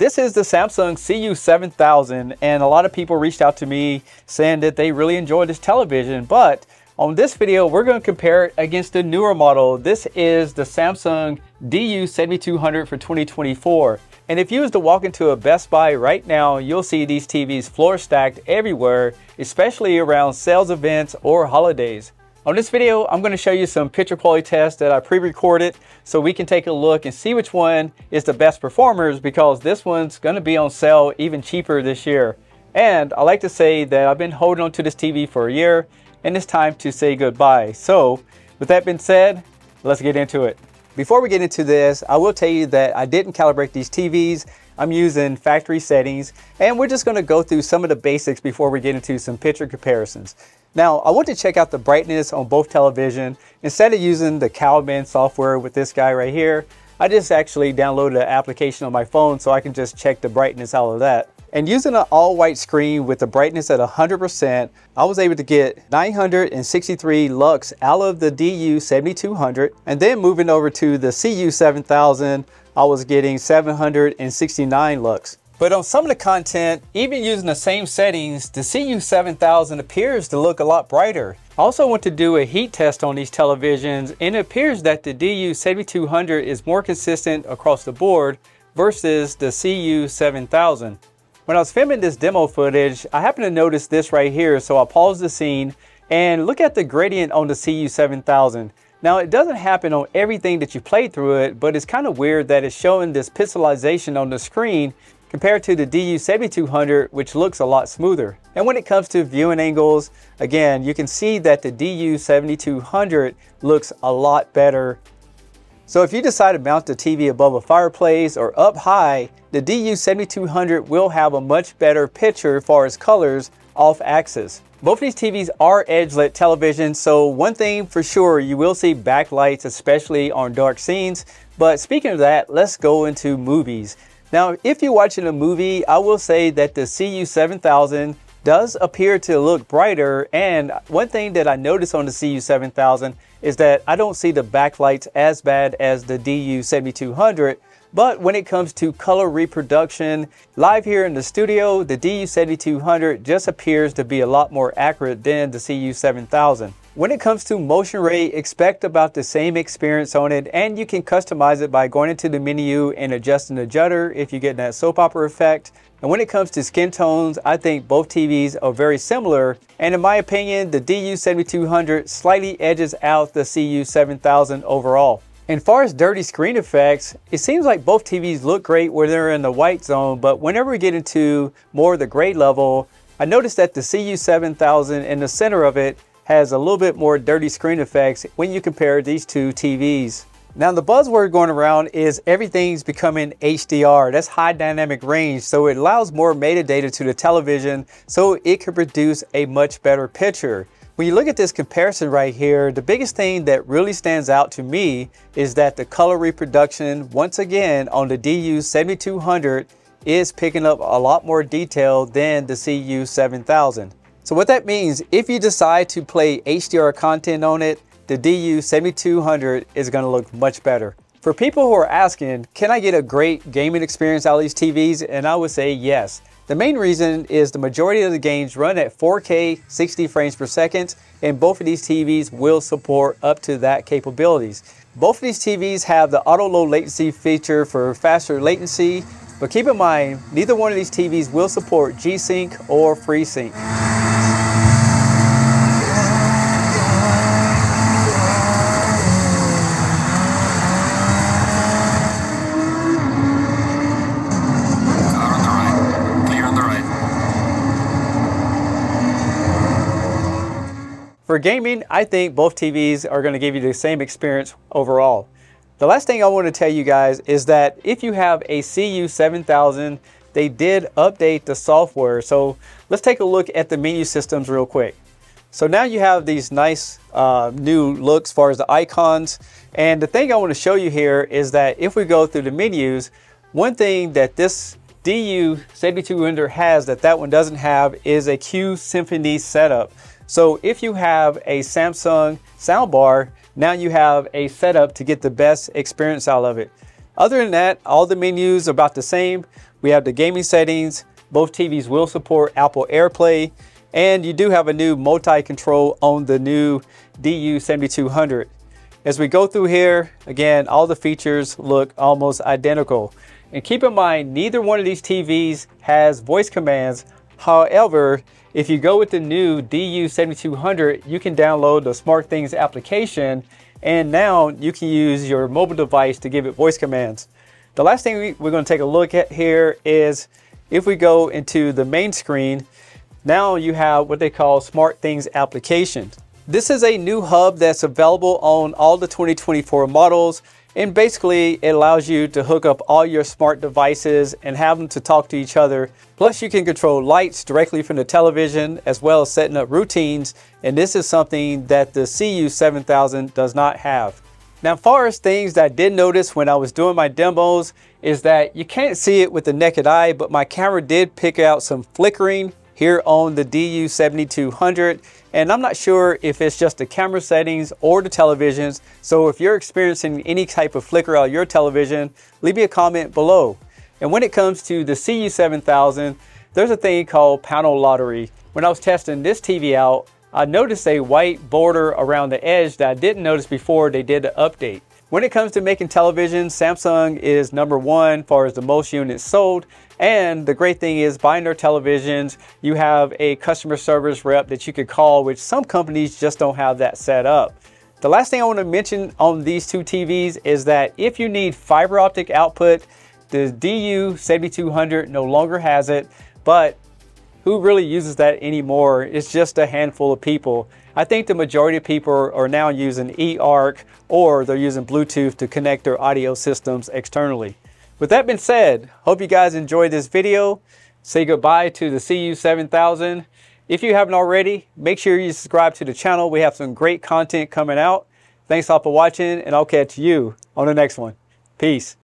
This is the Samsung CU7000 and a lot of people reached out to me saying that they really enjoyed this television, but on this video, we're going to compare it against the newer model. This is the Samsung DU7200 for 2024. And if you was to walk into a Best Buy right now, you'll see these TVs floor stacked everywhere, especially around sales events or holidays. On this video, I'm going to show you some picture quality tests that I pre-recorded so we can take a look and see which one is the best performers because this one's going to be on sale even cheaper this year. And I like to say that I've been holding on to this TV for a year and it's time to say goodbye. So with that being said, let's get into it. Before we get into this, I will tell you that I didn't calibrate these TVs. I'm using factory settings and we're just gonna go through some of the basics before we get into some picture comparisons. Now, I want to check out the brightness on both television. Instead of using the Calman software with this guy right here, I just actually downloaded an application on my phone so I can just check the brightness out of that. And using an all white screen with the brightness at 100%, I was able to get 963 lux out of the DU7200. And then moving over to the CU7000, I was getting 769 lux. But on some of the content, even using the same settings, the CU7000 appears to look a lot brighter. I also want to do a heat test on these televisions and it appears that the DU7200 is more consistent across the board versus the CU7000. When I was filming this demo footage, I happened to notice this right here, so I paused the scene and look at the gradient on the CU7000. Now it doesn't happen on everything that you play through it, but it's kind of weird that it's showing this pixelization on the screen compared to the DU7200, which looks a lot smoother. And when it comes to viewing angles, again, you can see that the DU7200 looks a lot better so if you decide to mount the TV above a fireplace or up high, the DU7200 will have a much better picture as far as colors off axis. Both of these TVs are edge-lit televisions, so one thing for sure, you will see backlights, especially on dark scenes. But speaking of that, let's go into movies. Now, if you're watching a movie, I will say that the CU7000 does appear to look brighter. And one thing that I noticed on the CU7000 is that I don't see the backlights as bad as the DU7200. But when it comes to color reproduction, live here in the studio, the DU7200 just appears to be a lot more accurate than the CU7000. When it comes to motion rate, expect about the same experience on it and you can customize it by going into the menu and adjusting the judder if you get that soap opera effect. And when it comes to skin tones, I think both TVs are very similar. And in my opinion, the DU7200 slightly edges out the CU7000 overall. And far as dirty screen effects, it seems like both TVs look great when they're in the white zone, but whenever we get into more of the gray level, I noticed that the CU7000 in the center of it has a little bit more dirty screen effects when you compare these two TVs. Now the buzzword going around is everything's becoming HDR. That's high dynamic range. So it allows more metadata to the television so it can produce a much better picture. When you look at this comparison right here, the biggest thing that really stands out to me is that the color reproduction, once again, on the DU7200 is picking up a lot more detail than the CU7000. So what that means, if you decide to play HDR content on it, the DU7200 is going to look much better. For people who are asking, can I get a great gaming experience out of these TVs? And I would say yes. The main reason is the majority of the games run at 4K 60 frames per second and both of these TVs will support up to that capabilities. Both of these TVs have the auto low latency feature for faster latency, but keep in mind, neither one of these TVs will support G-Sync or FreeSync. For gaming, I think both TVs are going to give you the same experience overall. The last thing I want to tell you guys is that if you have a CU7000, they did update the software. So let's take a look at the menu systems real quick. So now you have these nice uh, new looks as far as the icons. And the thing I want to show you here is that if we go through the menus, one thing that this DU7200 has that that one doesn't have is a Q Symphony setup. So if you have a Samsung soundbar, now you have a setup to get the best experience out of it. Other than that, all the menus are about the same, We have the gaming settings. Both TVs will support Apple AirPlay. And you do have a new multi-control on the new DU7200. As we go through here, again, all the features look almost identical. And keep in mind, neither one of these TVs has voice commands. However, if you go with the new DU7200, you can download the SmartThings application and now you can use your mobile device to give it voice commands. The last thing we're going to take a look at here is if we go into the main screen, now you have what they call SmartThings application. This is a new hub that's available on all the 2024 models and basically it allows you to hook up all your smart devices and have them to talk to each other. Plus you can control lights directly from the television as well as setting up routines and this is something that the CU7000 does not have. Now as far as things that I did notice when I was doing my demos is that you can't see it with the naked eye but my camera did pick out some flickering here on the DU7200 and I'm not sure if it's just the camera settings or the televisions. So if you're experiencing any type of flicker on your television leave me a comment below. And when it comes to the CU7000 there's a thing called panel lottery. When I was testing this TV out I noticed a white border around the edge that I didn't notice before they did the update. When it comes to making televisions, Samsung is number one as far as the most units sold. And the great thing is buying their televisions, you have a customer service rep that you could call, which some companies just don't have that set up. The last thing I want to mention on these two TVs is that if you need fiber optic output, the DU7200 no longer has it, but who really uses that anymore? It's just a handful of people. I think the majority of people are now using eARC or they're using Bluetooth to connect their audio systems externally. With that being said, hope you guys enjoyed this video. Say goodbye to the CU7000. If you haven't already, make sure you subscribe to the channel. We have some great content coming out. Thanks all for watching and I'll catch you on the next one. Peace.